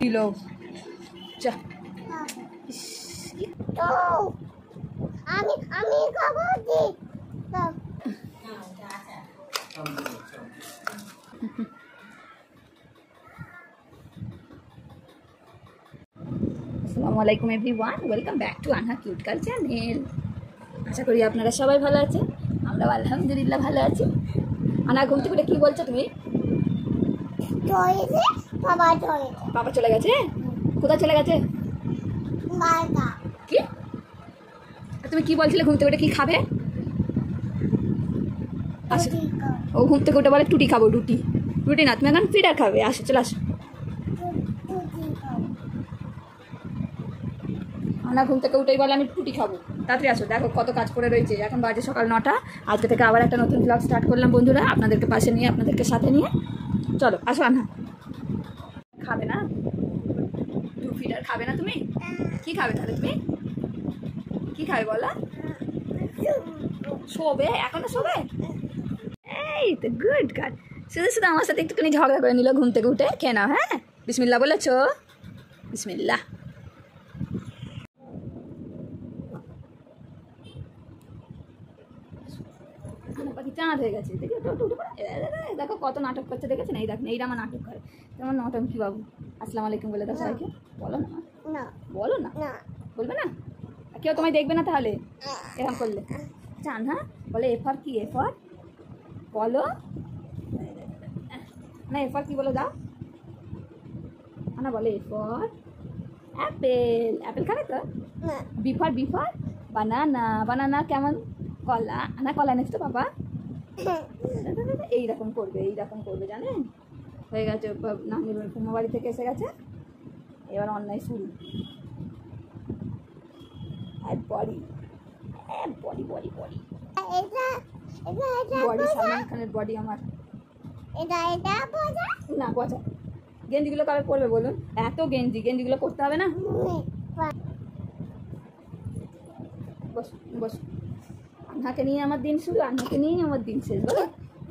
দিল। যা। আমি আমি খাব দি আসসালামু আলাইকুম everyone welcome back to Anha cute কাল চ্যানেল আশা করি আপনারা সবাই ভালো আছেন। আমরাও আলহামদুলিল্লাহ ভালো আছি। আনা ঘুম থেকে কী বলছো তুমি? বাবা ধরেছে বাবা চলে গেছে? কোথায় চলে গেছে? কি? তুমি কি বলছিলে ঘুম থেকে কী খাবে? ও ঘুম থেকে উঠে বলে টুটি খাব রুটি। রুটি না তুমি এখন ফিডার খাবে। আসো চলে আসো। আমরা ঘুম থেকে উঠেই বলে আমি টুটি খাব। তাড়াতাড়ি আসো দেখো কত কাজ করে রয়েছে। এখন বাজে সকাল নটা। আজকে থেকে আবার একটা নতুন ব্লগ স্টার্ট করলাম বন্ধুরা। আপনাদেরকে পাশে নিয়ে আপনাদেরকে সাথে নিয়ে। চলো আসো আনা খাবে না টু ফিডার খাবে না তুমি? কি খাবে তাহলে তুমি? কি খাবে বলো? শোবে? এখনও শোবে? এই তো গুড গার্ড শুধু শুধু আমার সাথে একটুখানি ঝগড়া করে নিল ঘুম থেকে উঠে। কেন হ্যাঁ? বিসমিল্লা বলেছ? বিসমিল্লা আমার হয়ে গেছে। দেখি ওটা উঠে পড়ে। দেখো কত নাটক করছে দেখেছেন? এই দেখেন এইটা আমার নাটক করে। তোমার নটঙ্কি বাবু আসসালামু আলাইকুম বলে দাও সবাইকে। বলো না। বলো না। বলবে না? কেউ তোমায় দেখবে না তাহলে? এরকম করলে। চান হ্যাঁ? বলে এফার কি এফার বলো। না এফার কি বলো দাও। না বলে এফার অ্যাপেল। অ্যাপেল খাবে তো? বিফার বিফার বানানা। বানানা কেমন? কলা। না কলা এনেছো তো বাবা? এইরকম করবে এইরকম করবে জানেন? হয়ে গেছে নানির ফুমা বাড়ি থেকে এসে গেছে। এবার অন্যায় শুরু। আর বডি বডি বডি সালমান খানের বডি আমার। না পচা গেঞ্জিগুলো কবে পরবে বলুন? এত গেঞ্জি গেঞ্জিগুলো পরতে হবে না? বস বস। আপনাকে নিয়ে আমার দিন শুরু আপনাকে নিয়ে আমার দিন শেষ বলো।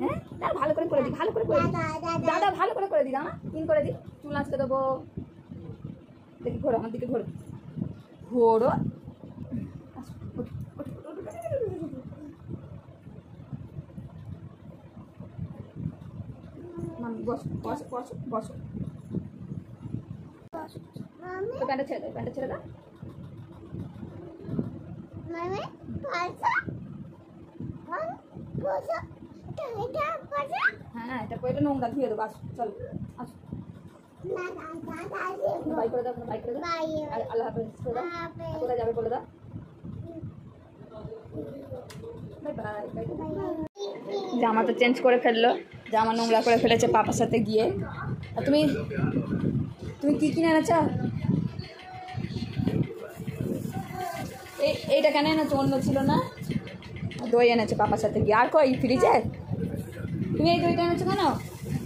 হ্যাঁ? না ভালো করে করে দিই ভালো করে করে দাদা ভালো করে করে দিই দামা তিন করে দিই। চুল আঁচকে দেবো। দেখি ঘোরো আমার দিকে ঘোরো। ঘোরো। ছেড়ে দাও প্যান্টটা ছেড়ে দাও। হ্যাঁ এটা নোংরা ধুয়ে দেবো। আসো চলো আসো। না দাদা দাদা বাই করে দাও বাই করে দাও। বাই। আল্লাহ হাফেজ করে দাও। কোথায় যাবে বলে দাও? জামা তো চেঞ্জ করে ফেলল। জামা নোংরা করে ফেলেছে পাপার সাথে গিয়ে। আর তুমি তুমি কি কিনে এনেছ? এই এইটা কেন এনেছো? অন্য ছিল না? দই এনেছে পাপার সাথে গিয়ে। আর কই ফ্রিজে তুমি এই দইটা এনেছো কেন?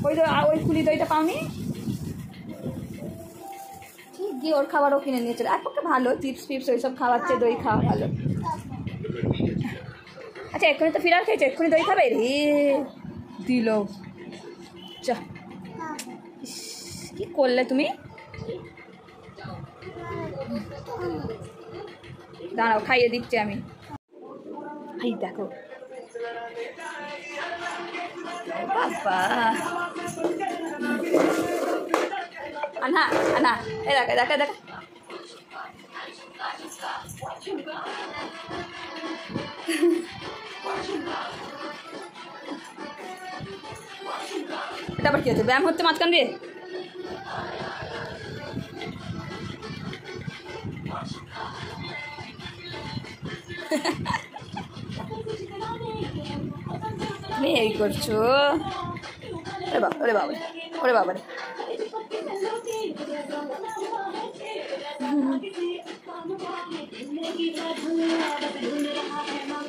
ওই দই ওই খুলি দইটা পাওনি? ঠিক গিয়ে ওর খাবারও কিনে নিয়েছিল এক পক্ষে ভালো, চিপস ফিপস ওইসব খাওয়াচ্ছে, দই খাওয়া ভালো। আচ্ছা এক্ষুনি তো ফিরার খেয়েছে, এক্ষুনি দই খাবে? রে, দিল। কি করলে তুমি? দাঁড়াও, খাইয়ে দিচ্ছি আমি। এই দেখো বাবা আনা আনা এই দেখো দেখো দেখো এটা আবার কি হচ্ছে ব্যায়াম হচ্ছে মাঝখান দিয়ে তুমি এই করছ? ওরে বাবা ওরে বাবা ওরে বাবা রে।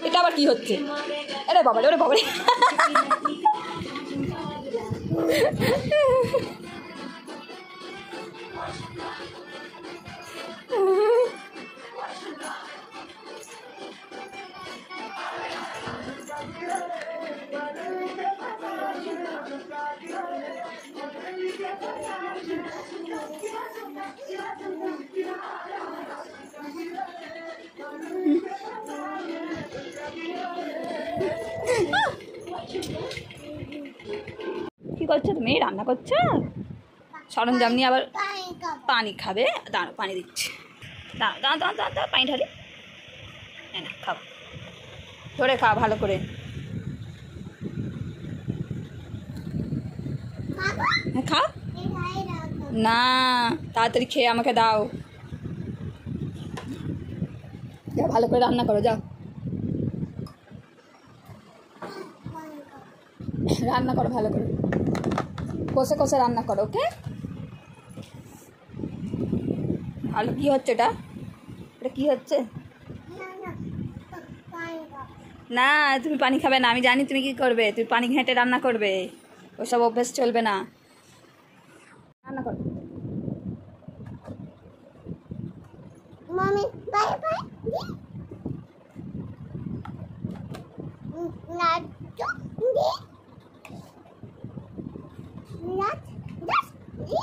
এটা আবার কি হচ্ছে? আরে বাবা রে ওরে বাবা রে কি করছ তুমি? রান্না করছ? সরঞ্জাম নিয়ে আবার পানি খাবে? দাঁড়ো পানি দিচ্ছি। দাঁড়ো দাঁড়ো দাঁড়ো দাঁড়ো দাঁড়ো পানি ঢালি। হ্যাঁ না খাও। ধরে খাও ভালো করে। হ্যাঁ খাও। না, তাড়াতাড়ি খেয়ে আমাকে দাও। যাও, ভালো করে রান্না করো, যাও। রান্না করো, ভালো করে। কষে কষে রান্না করো, ওকে? ভালো, কী হচ্ছে এটা? এটা কী হচ্ছে? না, তুমি পানি খাবে না, আমি জানি তুমি কি করবে, তুমি পানি ঘেঁটে রান্না করবে। ওসব অভ্যেস চলবে না রান্না করো মামি বাই বাই দি লাড্ডু দি লাড দাস দি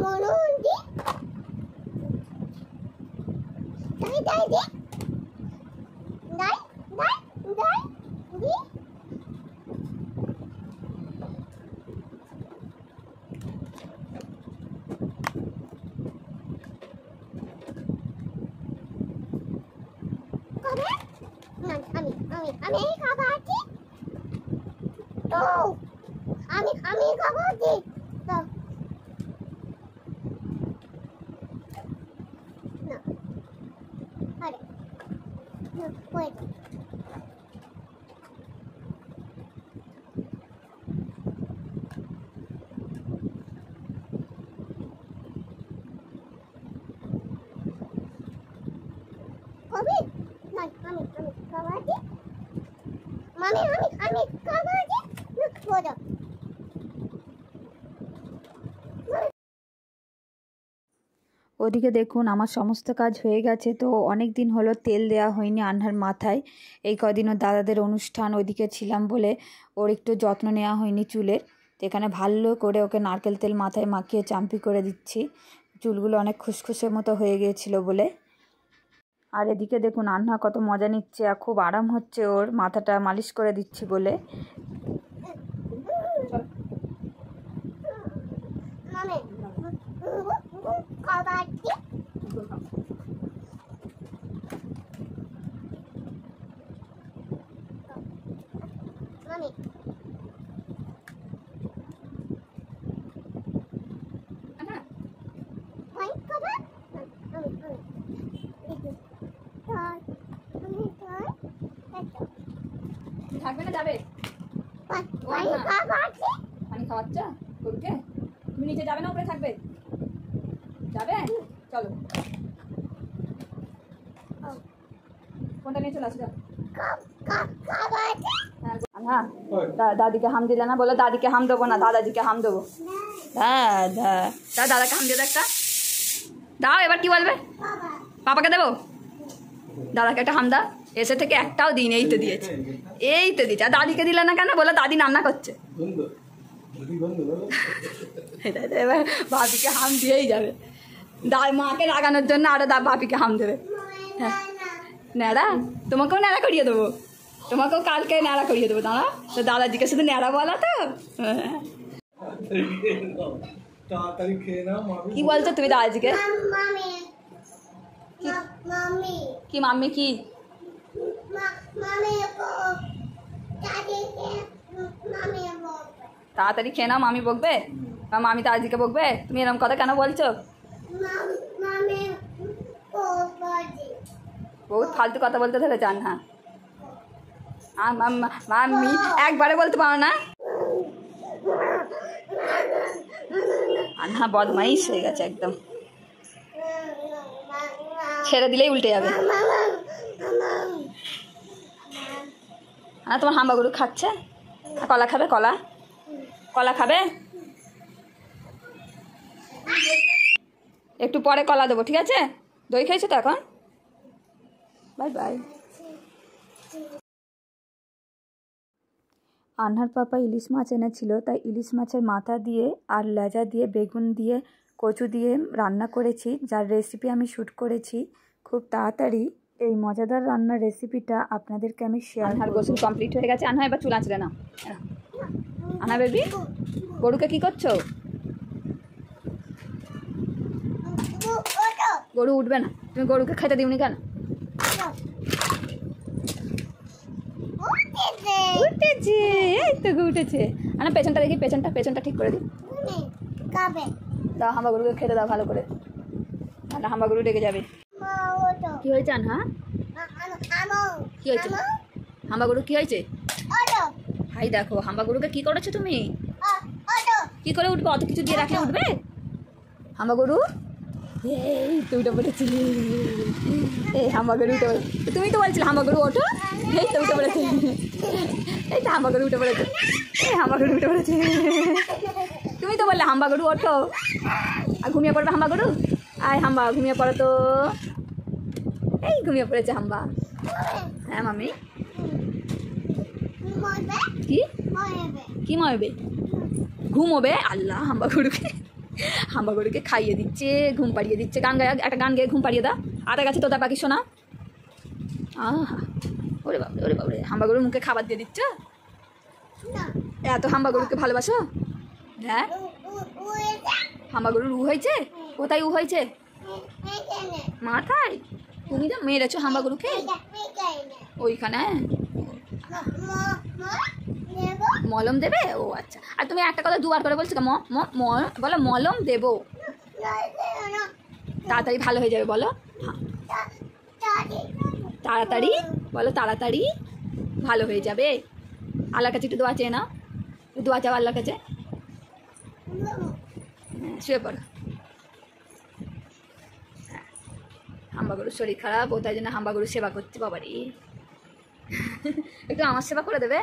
মনু দি দাই দাই দি দাই দাই দাই দি কবে না আমি আমি খাবার দিই তো আমি আমি খাবার আছি তো না আরে না wait কবে না আমি আমি খাবার আছি মামি আমি আমি খাবার আছি না বলো ওদিকে দেখুন, আমার সমস্ত কাজ হয়ে গেছে। তো অনেক দিন হলো তেল দেওয়া হয়নি আনহার মাথায়। এই কদিন ওর দাদাদের অনুষ্ঠান ওদিকে ছিলাম বলে ওর একটু যত্ন নেওয়া হয়নি চুলের। এখানে ভালো করে ওকে নারকেল তেল মাথায় মাখিয়ে চাম্পি করে দিচ্ছি। চুলগুলো অনেক খুসখুসের মতো হয়ে গিয়েছিল বলে। আর এদিকে দেখুন, আন্না কত মজা নিচ্ছে আর খুব আরাম হচ্ছে ওর। মাথাটা মালিশ করে দিচ্ছি বলে। খাবার আছি মামি ভাই খাবার আমি আমি তার আমি তার একটা থাকবে না যাবে ভাই খাবার আছে পানি খাওয়াচ্ছ গরুকে তুমি নিচে যাবে না উপরে থাকবে যাবে চলো কোনটা নিয়ে চলে আসো যাও খাবার আছে হ্যাঁ দা- দাদিকে হাম দিলে না? বলো দাদিকে হাম দেবো না দাদাজিকে হাম দেবো। হ্যাঁ দা- দা দাদাকে হাম দিয়ে একটা। দাও এবার কি বলবে? পাপাকে দেবো? দাদাকে একটা হাম দাও এসে থেকে একটাও দিন এই তো দিয়েছে। এই তো দিয়েছে। আর দাদিকে দিলে না কেন? বলো দাদি রান্না করছে। এবার ভাবিকে হাম দিয়েই যাবে। দা মাকে রাগানোর জন্য আরও দা ভাবিকে হাম দেবে। হ্যাঁ। ন্যাড়া তোমাকেও ন্যাড়া করিয়ে দেবো। তোমাকেও কালকে ন্যাড়া করিয়ে দেবো দাঁড়া। তো দাদাজিকে শুধু ন্যাড়া বলা তো? কি বলছো তুমি দাদাজিকে? কি? মাম্মি কি? তাড়াতাড়ি খেয়ে নাও মামি বকবে? বা মামি দাদাজিকে বকবে? তুমি এরকম কথা কেন বলছো? বহুত ফালতু কথা বলতে ধরে চান হ্যাঁ মাম্মি, একবারে বলতে পারো না? আন্না বদমাইশ হয়ে গেছে একদম। ছেড়ে দিলেই উল্টে যাবে। হ্যাঁ তোমার হাম্বাগুরু খাচ্ছে? কলা খাবে, কলা? কলা খাবে? একটু পরে কলা দেবো, ঠিক আছে? দই খেয়েছো তো এখন? Bye bye. আনহার পাপা ইলিশ মাছ এনেছিল তাই ইলিশ মাছের মাথা দিয়ে আর লেজা দিয়ে বেগুন দিয়ে কচু দিয়ে রান্না করেছি যার রেসিপি আমি শ্যুট করেছি। খুব তাড়াতাড়ি এই মজাদার রান্নার রেসিপিটা আপনাদেরকে আমি শেয়ার আনহার গোসল কমপ্লিট হয়ে গেছে। আনহা এবার চুল আঁচড়ে না আনা বেবি গরুকে কি করছ? গরু উঠবে না। তুমি গরুকে খেতে দিওনি কেন? উঠেছে। এই তো উঠেছে। আনা পেছনটা দেখি পেছনটা পেছনটা ঠিক করে দিই। দাও হাম্বা খেতে দাও ভালো করে। আর হাম্বা ডেকে যাবে। কি হয়েছে আনহা? কি হয়েছে? হাম্বা গরু কি হয়েছে? হাই দেখো হাম্বা গরুকে কি করেছ তুমি? কি করে উঠবে? অত কিছু দিয়ে রাখলে উঠবে? হাম্বা গরু? এই তো উঠে পড়েছি এই হাম্বা গরু উঠে তুমি তো বলছিলে হাম্বা গরু ওঠো। এই তো উঠে পড়েছে এই তো উঠে পড়েছে। এই হাম্বা উঠে পড়েছে। তুমি তো বললে হাম্বা গরু আর ঘুমিয়ে পড়বে হাম্বা গরু আয় হাম্বা, ঘুমিয়ে পড়ো তো। এই ঘুমিয়ে পড়েছে হাম্বা। হ্যাঁ মামি কি? কি মরবে? ঘুমোবে? আল্লাহ হাম্বা গরুকে হাম্বা গরুকে খাইয়ে দিচ্ছে, ঘুম পাড়িয়ে দিচ্ছে। গান গায়ে, একটা গান গেয়ে ঘুম পাড়িয়ে দাও। আটা গাছে তোতা পাখি শোনা। আহা। ওরে বাবরে ওরে বাবরে হাম্বা গরুর মুখে খাবার দিয়ে দিচ্ছ? এত হাম্বা গরুকে ভালোবাসো? হ্যাঁ? উড়েছে হাম্বা গরুর উ হয়েছে? কোথায় উ হয়েছে? মাথায়? তুমি তো মেরেছো হাম্বা গরুকে এখানে ওইখানে? মলম দেবে? ও আচ্ছা। আর তুমি একটা কথা দুবার করে বলছো ম ম ম- বলো মলম দেবো। তাড়াতাড়ি ভালো হয়ে যাবে বলো। হ্যাঁ। তাড়াতাড়ি? বলো তাড়াতাড়ি ভালো হয়ে যাবে। আল্লাহর কাছে একটু দোয়া চেয়ে নাও। দোয়া চাও আল্লাহর কাছে? হ্যাঁ, শুয়ে পড়ো। হ্যাঁ, হাম্বা গরুর শরীর খারাপ ও তাই জন্য হাম্বা গরুর সেবা করছে বাবারি। একটু আমার সেবা করে দেবে?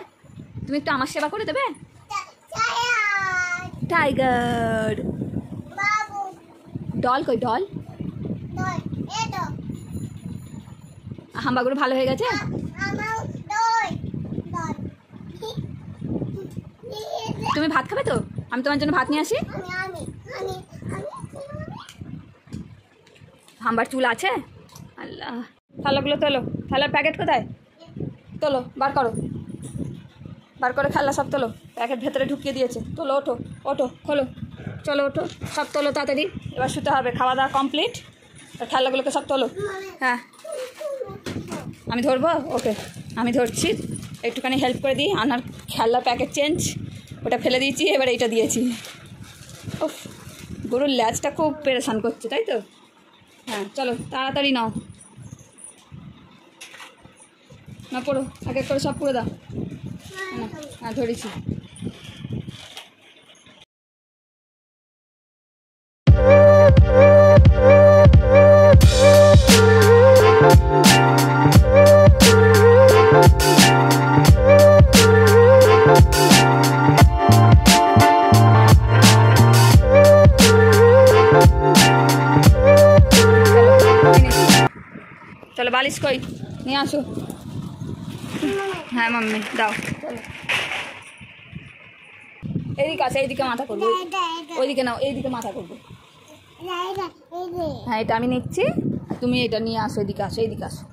তুমি একটু আমার সেবা করে দেবে? টাইগার। ডল কই ডল দই এটো হাম্বা গরু ভালো হয়ে গেছে? তুমি ভাত খাবে তো? আমি তোমার জন্য ভাত নিয়ে আসি। হাম্বার চুল আছে? আল্লাহ। থালাগুলো তোলো। থালার প্যাকেট কোথায়? তোলো, বার করো। বার করে খেলা সব তোলো। প্যাকেট ভেতরে ঢুকিয়ে দিয়েছে। তোলো, ওঠো ওঠো, খোলো। চলো, ওঠো। সব তোলো, তাড়াতাড়ি। এবার শুতে হবে। খাওয়া দাওয়া কমপ্লিট। খেলাগুলোকে সব তোলো। হ্যাঁ। আমি ধরবো? ওকে, আমি ধরছি। একটুখানি হেল্প করে দিই। আনার খেলনা প্যাকেট চেঞ্জ ওটা ফেলে দিয়েছি, এবার এইটা দিয়েছি। ও গরুর ল্যাচটা খুব পেরেশান করছে, তাই তো? হ্যাঁ চলো, তাড়াতাড়ি নাও। না, পড়ো এক করে সব পুরো দাও। হ্যাঁ ধরেছি। কই? নিয়ে আসো। হ্যাঁ মাম্মি দাও। চলো এইদিকে আছে এইদিকে মাথা করব। ওইদিকে নাও এইদিকে মাথা করব। হ্যাঁ এটা আমি নিচ্ছি। তুমি এটা নিয়ে আসো এদিকে আসো এইদিকে আসো।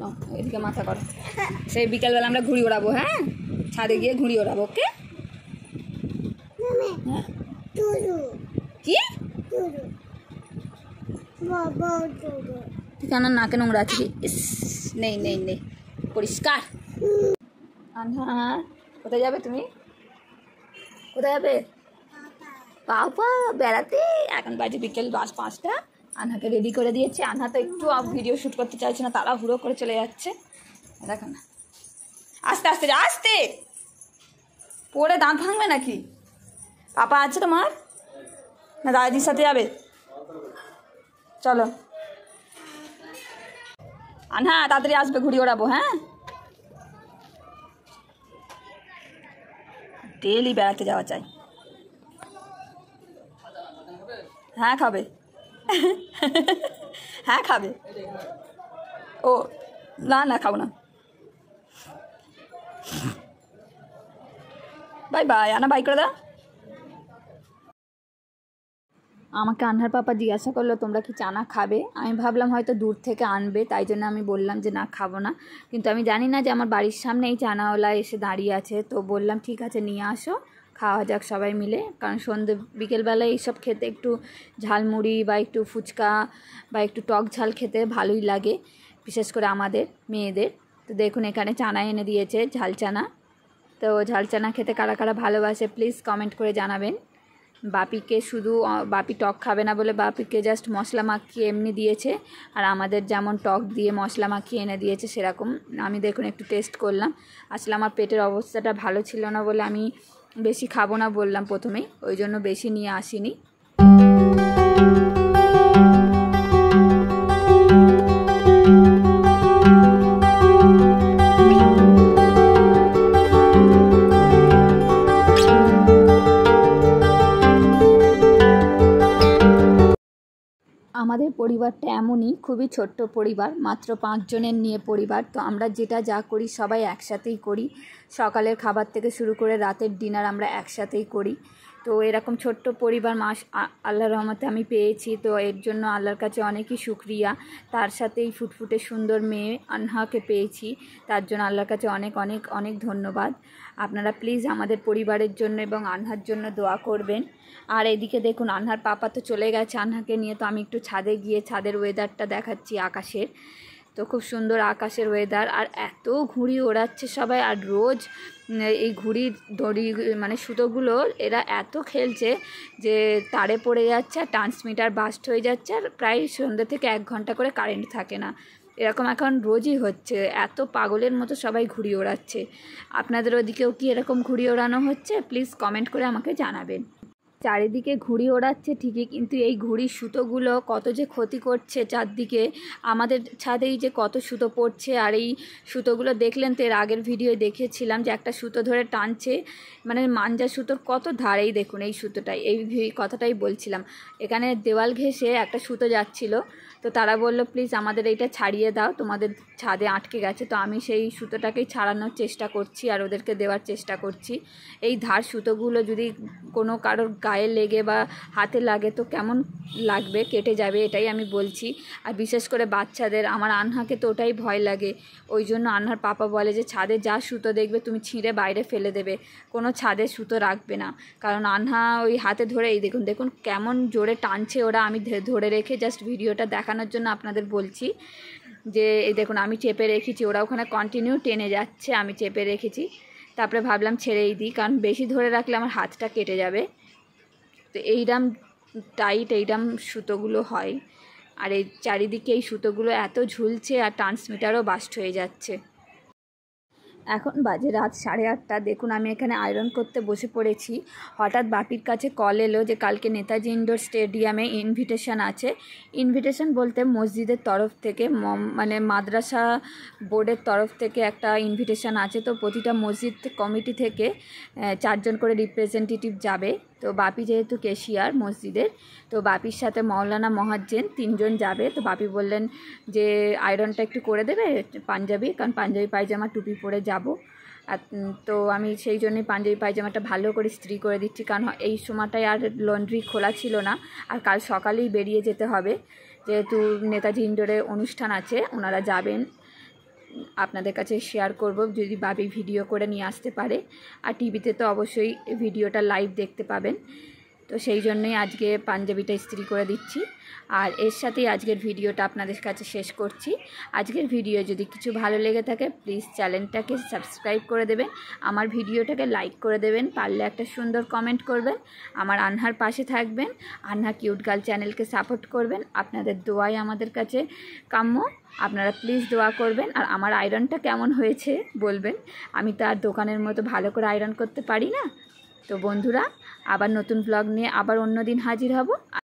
নাও এদিকে মাথা করো। সেই বিকালবেলা আমরা ঘুড়ি ওড়াবো হ্যাঁ? ছাদে গিয়ে ঘুড়ি ওড়াবো ওকে? কি? বাবা কেন নাকে নোংরা আছে? ইস, নেই নেই নেই। পরিষ্কার। কোথায় যাবে তুমি? কোথায় যাবে? বাবা, বেড়াতে। এখন বাজে বিকেল বাস পাঁচটা। আনহাকে রেডি করে দিয়েছে। আনহা তো একটু ভিডিও শ্যুট করতে চাইছে না তারা হুড়ো করে চলে যাচ্ছে। দেখো না। আস্তে আস্তে আস্তে! পড়ে দাঁত ভাঙবে নাকি? পাপা আছে তোমার? না, দাদির সাথে যাবে? চলো। আনহা তাড়াতাড়ি আসবে, ঘুড়ি ওড়াবো হ্যাঁ? ডেলি বেড়াতে যাওয়া চাই। হ্যাঁ খাবে। হ্যাঁ খাবে। ও, না না, খাব না। বাই বাই, আনা, বাই করে দাও। আমাকে আনহার পাপা জিজ্ঞাসা করল, তোমরা কি চানা খাবে? আমি ভাবলাম হয়তো দূর থেকে আনবে, তাই জন্য আমি বললাম যে, না, খাব না। কিন্তু আমি জানি না যে আমার বাড়ির সামনে এই চানাওয়ালা এসে দাঁড়িয়ে আছে, তো বললাম, ঠিক আছে, নিয়ে আসো, খাওয়া যাক সবাই মিলে। কারণ সন্ধ্যে বিকেলবেলায় এইসব খেতে একটু ঝালমুড়ি বা একটু ফুচকা বা একটু টক ঝাল খেতে ভালোই লাগে, বিশেষ করে আমাদের, মেয়েদের। তো দেখুন, এখানে চানা এনে দিয়েছে, ঝাল চানা। তো ঝাল চানা খেতে কারা কারা ভালোবাসে, প্লিজ কমেন্ট করে জানাবেন। বাপিকে শুধু বাপি টক খাবে না বলে বাপিকে জাস্ট মশলা মাখিয়ে এমনি দিয়েছে। আর আমাদের যেমন টক দিয়ে মশলা মাখিয়ে এনে দিয়েছে, সেরকম আমি দেখুন একটু টেস্ট করলাম। আসলে আমার পেটের অবস্থাটা ভালো ছিল না বলে আমি বেশি খাব না বললাম প্রথমেই, ওই জন্য বেশি নিয়ে আসিনি। পরিবারটা এমনই, খুবই ছোট্ট পরিবার, মাত্র পাঁচজনের নিয়ে পরিবার। তো আমরা যেটা যা করি সবাই একসাথেই করি। সকালের খাবার থেকে শুরু করে রাতের ডিনার আমরা একসাথেই করি। তো এরকম ছোট্ট পরিবার মাস, আ- আল্লাহর রহমতে আমি পেয়েছি। তো এর জন্য আল্লাহর কাছে অনেকই শুক্রিয়া। তার সাথেই ফুটফুটে সুন্দর মেয়ে আনহাকে পেয়েছি। তার জন্য আল্লাহর কাছে অনেক অনেক অনেক ধন্যবাদ। আপনারা প্লিজ আমাদের পরিবারের জন্য এবং আনহার জন্য দোয়া করবেন। আর এদিকে দেখুন, আনহার পাপা তো চলে গেছে। আনহাকে নিয়ে তো আমি একটু ছাদে গিয়ে ছাদের ওয়েদারটা দেখাচ্ছি আকাশের। তো খুব সুন্দর আকাশের ওয়েদার আর এত ঘুড়ি ওড়াচ্ছে সবাই। আর রোজ এই ঘুড়ির দড়ি মানে সুতোগুলো, এরা এত খেলছে যে তারে পড়ে যাচ্ছে আর ট্রান্সমিটার বাস্ট হয়ে যাচ্ছে। আর প্রায় সন্ধ্যে থেকে এক ঘণ্টা করে কারেন্ট থাকে না। এরকম এখন রোজই হচ্ছে। এত পাগলের মতো সবাই ঘুড়ি ওড়াচ্ছে। আপনাদের ওদিকেও কি এরকম ঘুড়ি ওড়ানো হচ্ছে? প্লিজ কমেন্ট করে আমাকে জানাবেন। চারিদিকে ঘুড়ি ওড়াচ্ছে ঠিকই, কিন্তু এই ঘুড়ির সুতোগুলো কত যে ক্ষতি করছে চারদিকে। আমাদের ছাদেই যে কত সুতো পড়ছে, আর এই সুতোগুলো দেখলেন তো, এর আগের ভিডিও দেখেছিলাম যে একটা সুতো ধরে টানছে। মানে মাঞ্জা সুতোর কত ধারেই দেখুন এই সুতোটাই, এই কথাটাই বলছিলাম। এখানে দেওয়াল ঘেঁষে একটা সুতো যাচ্ছিল। তো তারা বলল, প্লিজ আমাদের এইটা ছাড়িয়ে দাও, তোমাদের ছাদে আটকে গেছে। তো আমি সেই সুতোটাকেই ছাড়ানোর চেষ্টা করছি আর ওদেরকে দেওয়ার চেষ্টা করছি। এই ধার সুতোগুলো যদি কোনো কারোর গায়ে লেগে বা হাতে লাগে তো কেমন লাগবে? কেটে যাবে, এটাই আমি বলছি। আর বিশেষ করে বাচ্চাদের, আমার আনহাকে তো ওটাই ভয় লাগে। ওই জন্য আনহার পাপা বলে যে, ছাদে যা সুতো দেখবে, তুমি ছিঁড়ে বাইরে ফেলে দেবে। কোনো ছাদে সুতো রাখবে না। কারণ আনহা ওই হাতে ধরে, এই দেখুন দেখুন কেমন জোরে টানছে ওরা। আমি ধরে রেখে জাস্ট ভিডিওটা দেখানোর জন্য আপনাদের বলছি যে, এই দেখুন, আমি চেপে রেখেছি, ওরা ওখানে কন্টিনিউ টেনে যাচ্ছে, আমি চেপে রেখেছি। তারপরে ভাবলাম ছেড়েই দিই, কারণ বেশি ধরে রাখলে আমার হাতটা কেটে যাবে। তো এইরাম টাইট এইরাম সুতোগুলো হয়, আর এই চারিদিকে এই সুতোগুলো এত ঝুলছে, আর ট্রান্সমিটারও বাস্ট হয়ে যাচ্ছে। এখন বাজে রাত সাড়ে আটটা। দেখুন, আমি এখানে আয়রন করতে বসে পড়েছি। হঠাৎ বাপির কাছে কল এলো যে কালকে নেতাজি ইনডোর স্টেডিয়ামে ইনভিটেশন আছে। ইনভিটেশন বলতে মসজিদের তরফ থেকে মানে মাদ্রাসা বোর্ডের তরফ থেকে একটা ইনভিটেশন আছে। তো প্রতিটা মসজিদ কমিটি থেকে চারজন করে রিপ্রেজেন্টেটিভ যাবে। তো বাপি যেহেতু কেশিয়ার মসজিদের, তো বাপির সাথে মৌলানা মহাজ্জেন তিনজন যাবে। তো বাপি বললেন যে আয়রনটা একটু করে দেবে পাঞ্জাবি? কারণ পাঞ্জাবি পায়জামা টুপি পরে যাব। তো আমি সেই জন্যই পাঞ্জাবি পায়জামাটা ভালো করে ইস্ত্রি করে দিচ্ছি। কারণ এই সময়টায় আর লন্ড্রি খোলা ছিল না। আর কাল সকালেই বেরিয়ে যেতে হবে। যেহেতু নেতাজি ইন্ডোরে অনুষ্ঠান আছে, ওনারা যাবেন। আপনাদের কাছে শেয়ার করব, যদি বাবি ভিডিও করে নিয়ে আসতে পারে। আর টিভিতে তো অবশ্যই ভিডিওটা লাইভ দেখতে পাবেন। তো সেই জন্যই আজকে পাঞ্জাবিটা ইস্ত্রি করে দিচ্ছি। আর এর সাথেই আজকের ভিডিওটা আপনাদের কাছে শেষ করছি। আজকের ভিডিও যদি কিছু ভালো লেগে থাকে প্লিজ চ্যানেলটাকে সাবস্ক্রাইব করে দেবেন। আমার ভিডিওটাকে লাইক করে দেবেন। পারলে একটা সুন্দর কমেন্ট করবেন। আমার আনহার পাশে থাকবেন। আনহা কিউট গার্ল চ্যানেলকে সাপোর্ট করবেন। আপনাদের দোয়াই আমাদের কাছে কাম্য। আপনারা প্লিজ দোয়া করবেন। আর আমার আয়রনটা কেমন হয়েছে বলবেন। আমি তো আর দোকানের মতো ভালো করে আয়রন করতে পারি না। তো বন্ধুরা আবার নতুন ব্লগ নিয়ে আবার অন্য দিন হাজির হব।